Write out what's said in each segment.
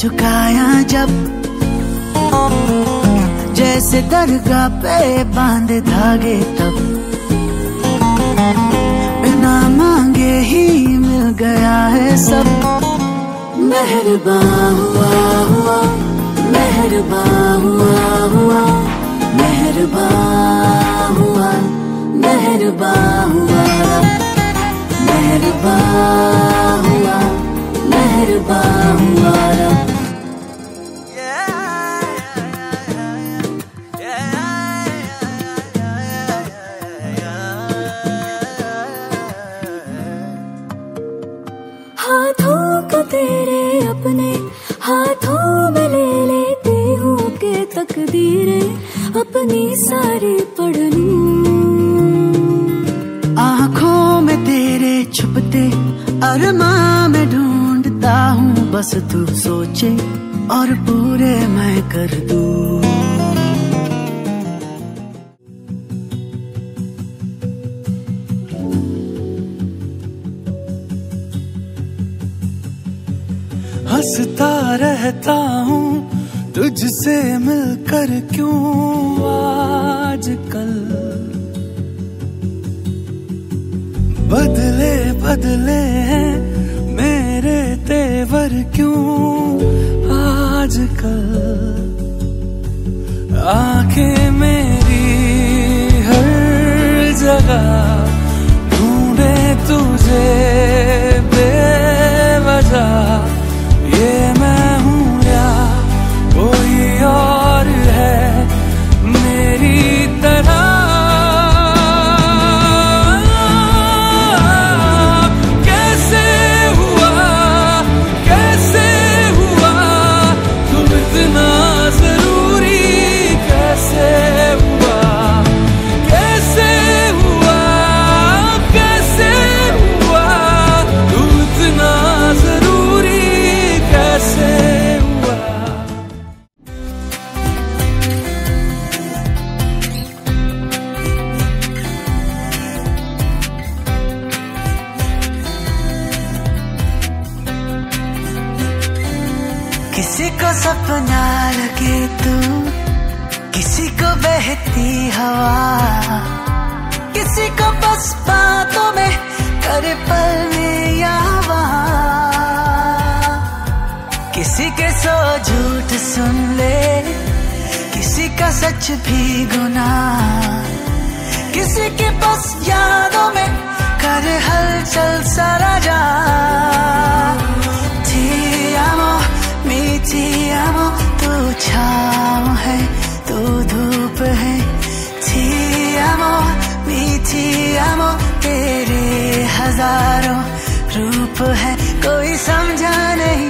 झुकाया जब जैसे दरगाह पे बाँध धागे तब। बिना मांगे ही मिल गया है सब। मेहरबान हुआ हुआ, मेहरबान हुआ हुआ, मेहरबान हुआ मेहरबान हुआ मेहरबान हुआ मेहरबान हुआ। हाथों को तेरे अपने हाथों में ले लेती हूँ के तकदीरें अपनी सारी पढ़ आँखों में तेरे छुपते अरमां में ढूंढता हूँ, बस तू सोचे और पूरे मैं कर दूँ। हंसता रहता हूँ, तुझसे मिलकर क्यों आजकल? बदले बदले हैं मेरे तेवर क्यों आजकल? आँखें मेरी हर जगह ढूंढे तुझे बेवजह। किसी को सपना लगे तू, किसी को बहती हवा, किसी को बस बातों में कर पल किसी के सो झूठ सुन ले, किसी का सच भी गुना, किसी के बस यादों में करे हलचल सारा जा। छाँव है तू धूप है amo, mi ti amo, तेरे हज़ारों रूप है कोई समझा नहीं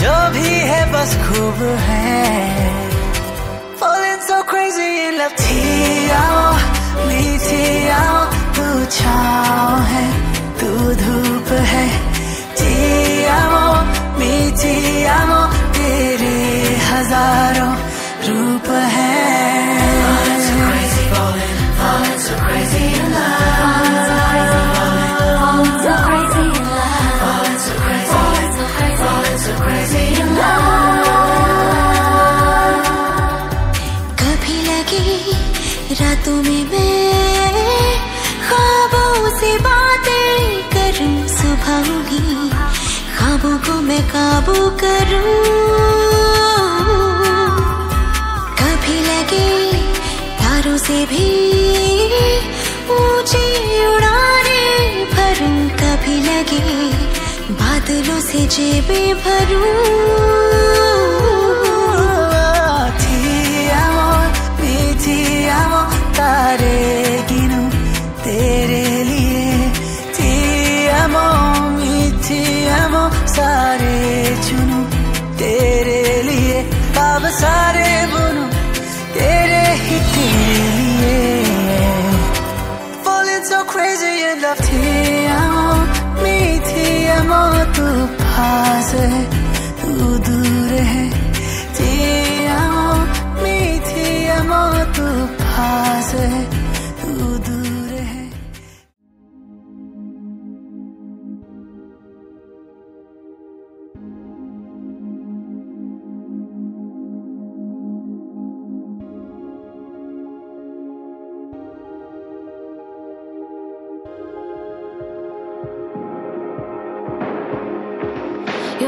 जो भी है बस खूब है Falling so crazy in love amo, mi ti amo, तू छाँव है तू धूप है Ti amo, mi ti हज़ारों रूप है Falling so crazy, falling, falling so crazy in love Falling so crazy in love Falling so crazy, Falling so crazy falling so crazy in love कभी लगी रातों में मैं ख्वाबों से बातें करूँ सुबह होगी ख्वाबों को मैं काबू करूँ से भी ऊँची उड़ाने भरूं कभी लगे। बादलों से जेबें भरूं। Ti amo, mi ti amo, तारे गिनूं तेरे लिए। Ti amo, mi ti amo, सारे चुनूं तेरे लिए। अब सारे बुनू तेरे ही तेरे Falling so crazy in love, Tiamo, me Tiamo, tu passes.